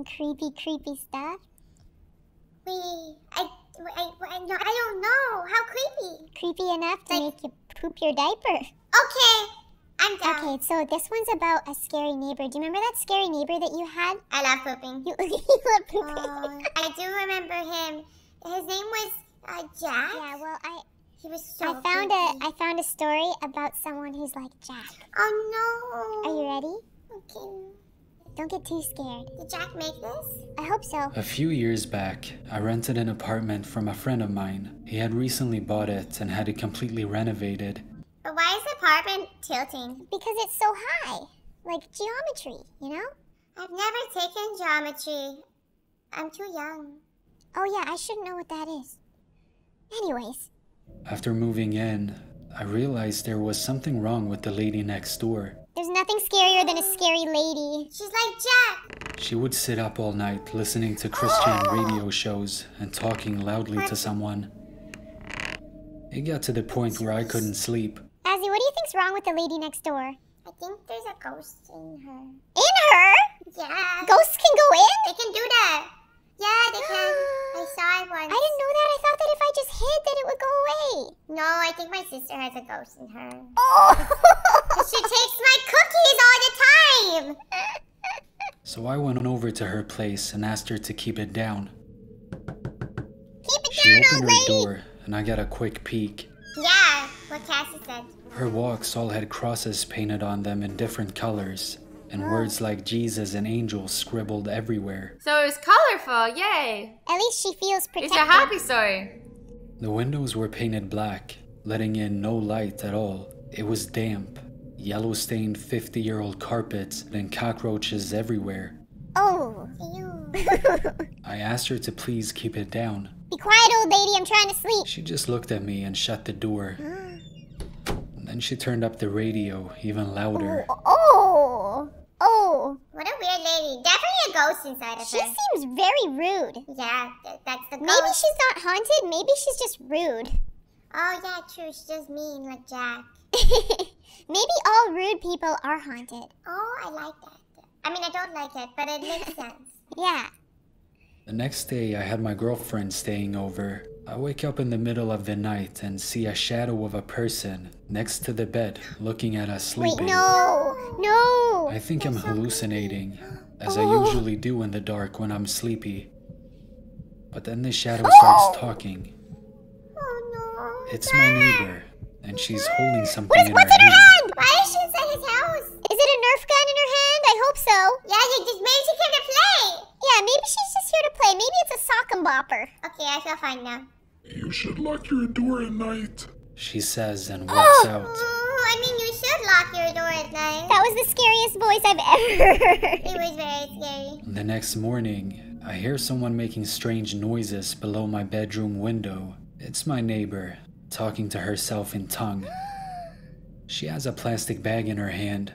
some creepy, creepy stuff? We, I, I, I, no, I don't know. How creepy. Creepy enough to make you poop your diaper. Okay, I'm down. Okay, so this one's about a scary neighbor. Do you remember that scary neighbor that you had? I love pooping. You, you love pooping. Oh, I do remember him. His name was uh, Jack. Yeah, well, I He was so. I found creepy. a I found a story about someone who's like Jack. Oh no. Are you ready? Okay. Don't get too scared. Did Jack make this? I hope so. A few years back, I rented an apartment from a friend of mine. He had recently bought it and had it completely renovated. But why is the apartment tilting? Because it's so high. Like geometry, you know? I've never taken geometry. I'm too young. Oh yeah, I shouldn't know what that is. Anyways, After moving in, I realized there was something wrong with the lady next door. There's nothing scarier than a scary lady. She's like Jack. She would sit up all night listening to Christian radio shows and talking loudly to someone. It got to the point where I couldn't sleep. Azzy, what do you think's wrong with the lady next door? I think there's a ghost in her. In her? Yeah. Ghosts can go in? They can do that. Yeah, they can. I saw it I didn't know that. I thought that if I just hid that it would go away. No, I think my sister has a ghost in her. Oh! She takes my cookies all the time. So I went over to her place and asked her to keep it down. Keep it She down, opened her lady. door and I got a quick peek. Yeah, what Kassie said. Her walks all had crosses painted on them in different colors, and oh. words like Jesus and angels scribbled everywhere. So it was colorful, yay! At least she feels protected. It's a happy story. The windows were painted black, letting in no light at all. It was damp, yellow stained 50 year old carpets, and cockroaches everywhere. Oh. Ew. I asked her to please keep it down. Be quiet, old lady. I'm trying to sleep. She just looked at me and shut the door. And then she turned up the radio even louder. Oh. Oh. oh what a weird lady. Definitely a ghost inside of She her. She seems very rude. Yeah, th- that's the ghost. Maybe she's not haunted. Maybe she's just rude. Oh yeah, true. She's just mean like Jack. Maybe all rude people are haunted. Oh, I like that. I mean, I don't like it, but it makes sense. Yeah. The next day, I had my girlfriend staying over. I wake up in the middle of the night and see a shadow of a person next to the bed looking at us sleeping. Wait, sleeping. no. No. I think I'm hallucinating, as I oh. usually do in the dark when I'm sleepy. But then the shadow oh! starts talking. Oh no. It's my neighbor, and she's holding something What is, in what's her in her hand. hand? Why is she inside his house? Is it a Nerf gun in her hand? I hope so. Yeah, you just maybe she came to play. Yeah, maybe she's just here to play. Maybe it's a sock and bopper. Okay, I feel fine now. You should lock your door at night. She says and oh, walks out. Oh, I mean, you should lock your door at night. That was the scariest voice I've ever heard. It was very scary. The next morning, I hear someone making strange noises below my bedroom window. It's my neighbor, talking to herself in tongue. She has a plastic bag in her hand,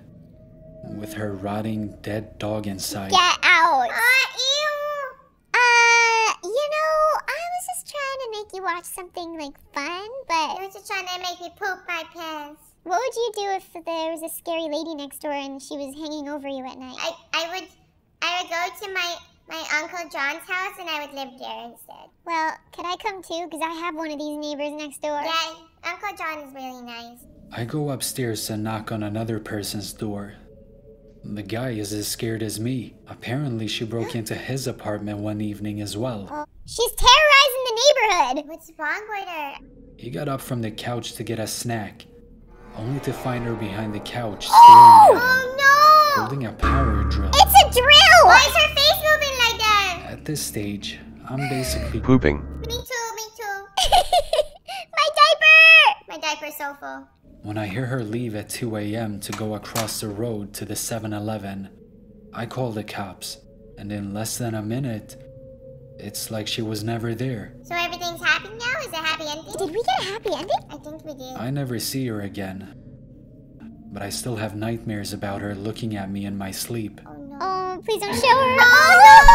with her rotting dead dog inside. Get out. Oh, ew. Uh, you know, I was just trying to make you watch something like fun, but You were just trying to make me poop my pants. what would you do if there was a scary lady next door and she was hanging over you at night? I, I would I would go to my my uncle John's house and I would live there instead. Well, could I come too? Because I have one of these neighbors next door. Yeah, Uncle John is really nice. I go upstairs and knock on another person's door. The guy is as scared as me. Apparently, she broke into his apartment one evening as well. Oh, she's terrorizing the neighborhood. What's wrong with her? He got up from the couch to get a snack, only to find her behind the couch staring at oh, him, Oh no! holding a power drill. It's a drill. Why is her face moving like that? At this stage, I'm basically pooping. Me too, me too. My diaper. My diaper's so full. when I hear her leave at 2 a.m. to go across the road to the 7 Eleven. I call the cops, and in less than a minute, it's like she was never there. So everything's happy now? Is it a happy ending? Did we get a happy ending? I think we did. I never see her again. But I still have nightmares about her looking at me in my sleep. Oh no. Oh, please don't show her. Oh,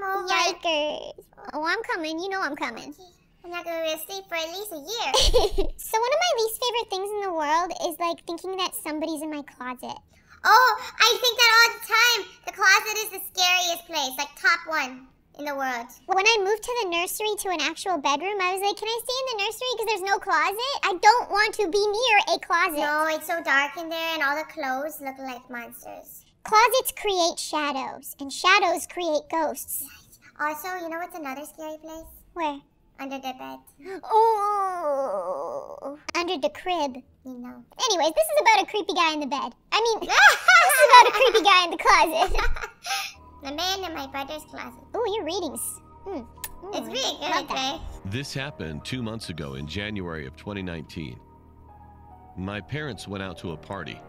come over. Yikers. Oh, Why coming. You know I'm coming. I'm not gonna be asleep for at least a year. so one of my least favorite things in the world is like thinking that somebody's in my closet. Oh, I think that all the time. The closet is the scariest place, like top one in the world. When I moved to the nursery to an actual bedroom, I was like, can I stay in the nursery because there's no closet? I don't want to be near a closet. No, it's so dark in there, and all the clothes look like monsters. Closets create shadows, and shadows create ghosts. Also, you know what's another scary place? Where? Under the bed. Oh, under the crib. You know. Anyways, this is about a creepy guy in the bed. I mean, this is about a creepy guy in the closet. the man in my brother's closet. Oh, you're reading. s- Hmm. It's Hmm, really good, love that. okay? This happened two months ago in January of 2019. My parents went out to a party.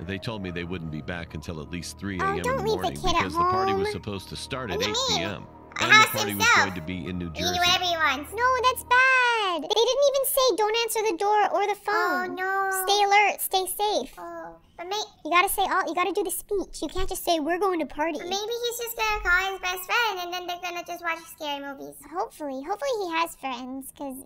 They told me they wouldn't be back until at least 3 Oh, a.m. in the leave the morning because the party was supposed to start at 8 do you mean? p.m. And the house party was going to be in New Jersey. do whatever he wants. No, that's bad. They didn't even say don't answer the door or the phone. Oh, phone. no. Stay alert, stay safe. Oh, but, may- You gotta say all. You gotta do the speech. You can't just say we're going to party. but maybe he's just gonna call his best friend, and then they're gonna just watch scary movies. Hopefully, hopefully he has friends, cause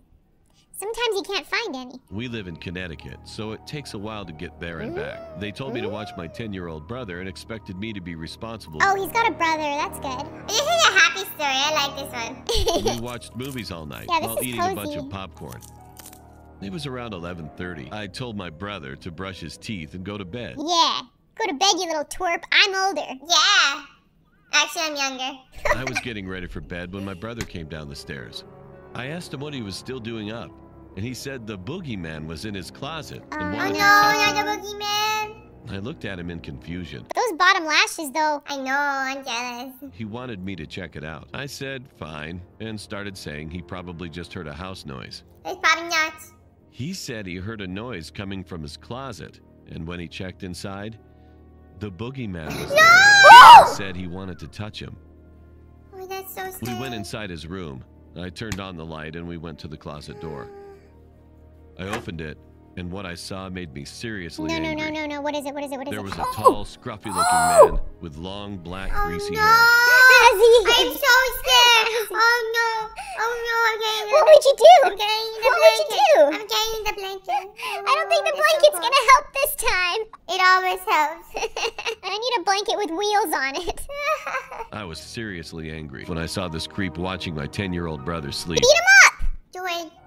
sometimes you can't find any. We live in Connecticut, so it takes a while to get there and back. They told me to mm-hmm. watch my 10 year old brother and expected me to be responsible. Oh, he's got a brother. That's good. This is a happy story. I like this one. we watched movies all night Yeah, while eating a bunch of popcorn. It was around 11:30. I told my brother to brush his teeth and go to bed. yeah. Go to bed, you little twerp. I'm older. Yeah. Actually, I'm younger. I was getting ready for bed when my brother came down the stairs. I asked him what he was still doing up, and he said the boogeyman was in his closet and Oh, Oh wanted no, to touch not the boogeyman. I looked at him in confusion. Those bottom lashes, though. I know, I'm jealous. He wanted me to check it out. I said fine and started saying he probably just heard a house noise. It's probably not. He said he heard a noise coming from his closet, and when he checked inside, the boogeyman was there. He said he wanted to touch him. Oh, that's so scary. We went inside his room. I turned on the light and we went to the closet door. I opened it, and what I saw made me seriously No, no, angry. no, no, no. What is it? What is it? What is There it? There was a tall, scruffy looking man with long, black, Oh greasy no! hair. Azzy. I'm so scared. Oh no! Oh no! I'm What would you do? I'm getting the What would you do? I'm getting the blanket. I don't think the Oh, it's so blanket's gonna help this time. It always helps. I need a blanket with wheels on it. I was seriously angry when I saw this creep watching my 10 year old brother sleep. Beat him up! Do it.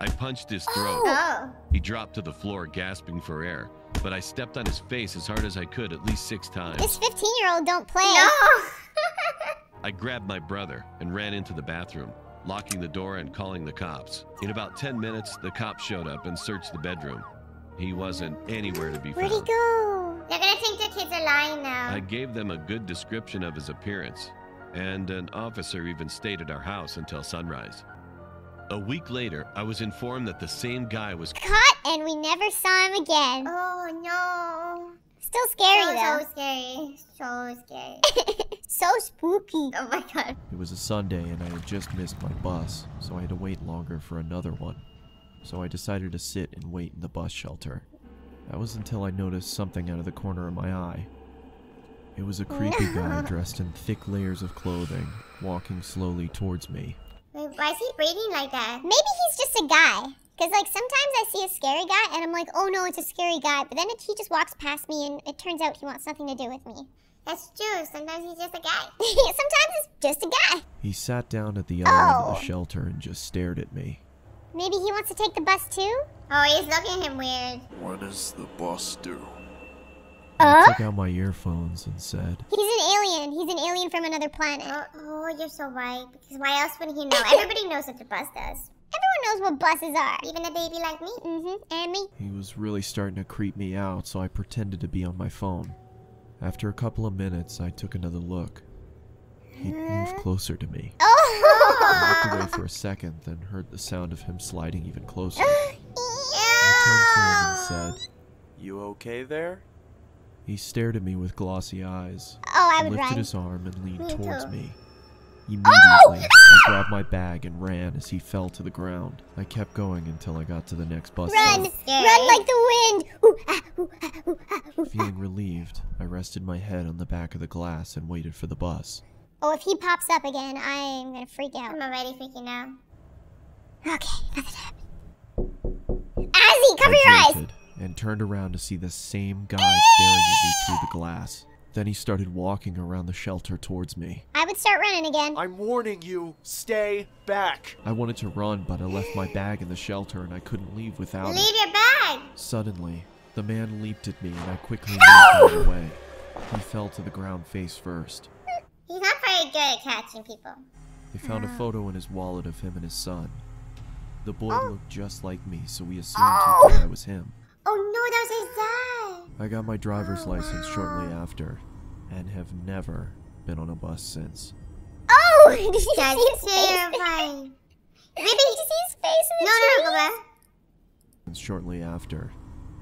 I punched his throat. Oh. He dropped to the floor, gasping for air. But I stepped on his face as hard as I could at least six times. This 15 year old don't play. No. I grabbed my brother and ran into the bathroom, locking the door and calling the cops. In about 10 minutes, the cops showed up and searched the bedroom. He wasn't anywhere to be found. Where'd he go? They're gonna think the kids are lying now. I gave them a good description of his appearance, and an officer even stayed at our house until sunrise. A week later, I was informed that the same guy was Caught and we never saw him again. Oh no. Still scary so, though. so scary. So scary. so spooky. Oh my god. It was a Sunday and I had just missed my bus, so I had to wait longer for another one. So I decided to sit and wait in the bus shelter. That was until I noticed something out of the corner of my eye. It was a creepy guy dressed in thick layers of clothing, walking slowly towards me. Wait, why is he breathing like that? Maybe he's just a guy. Cause like sometimes I see a scary guy and I'm like, oh no, it's a scary guy. But then it, he just walks past me and it turns out he wants nothing to do with me. That's true. Sometimes he's just a guy. sometimes it's just a guy. He sat down at the other end of Oh. the shelter and just stared at me. Maybe he wants to take the bus too. Oh, he's looking at him weird. What does the bus do? I Uh? took out my earphones and said, He's an alien. He's an alien from another planet. Oh, oh, you're so right. Because why else would he know? Everybody knows what the bus does. Everyone knows what buses are. Even a baby like me. Mm-hmm. And me. He was really starting to creep me out, so I pretended to be on my phone. After a couple of minutes, I took another look. He moved closer to me. Oh! I looked away for a second, then heard the sound of him sliding even closer. I turned to him and said, You okay there? He stared at me with glossy eyes, Oh, I would lifted run. his arm, and leaned Me towards too. me. Immediately, I grabbed my bag and ran as he fell to the ground. I kept going until I got to the next bus Run! stop. Run like the wind! Ooh, ah, ooh, ah, ooh, ah. Feeling relieved, I rested my head on the back of the glass and waited for the bus. Oh, if he pops up again, I'm gonna freak out. I'm already freaking out. Okay, nothing happened. Azzy, cover your I eyes! Jolted and turned around to see the same guy staring at me through the glass. Then he started walking around the shelter towards me. I would start running again. I'm warning you, stay back. I wanted to run, but I left my bag in the shelter and I couldn't leave without it. Leave your bag. Suddenly, the man leaped at me and I quickly moved out of the way. He fell to the ground face first. He's not very good at catching people. They found a photo in his wallet of him and his son. The boy oh. looked just like me, so we assumed he oh. thought I was him. Oh no, that was his dad. I got my driver's oh, license shortly after, and have never been on a bus since. Oh! Did you see his That's face? terrifying. Maybe Did you see his face in No, the no, tree? no, go back. Shortly after,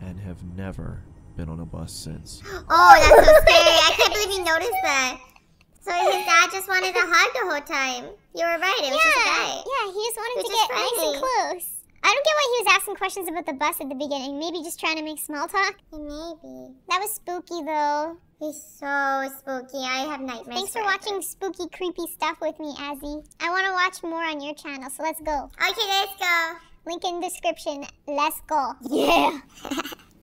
and have never been on a bus since. Oh, that's so scary. I can't believe you noticed that. So his dad just wanted a hug the whole time. You were right. It was just a Yeah, guy. yeah, he just wanted You're to just get nice and close. I don't get why he was asking questions about the bus at the beginning. Maybe just trying to make small talk. Maybe. That was spooky though. He's so spooky. I have nightmares. Thanks for watching spooky, creepy stuff with me, Azzy. I want to watch more on your channel, so let's go. Okay, let's go. Link in description. Let's go. Yeah.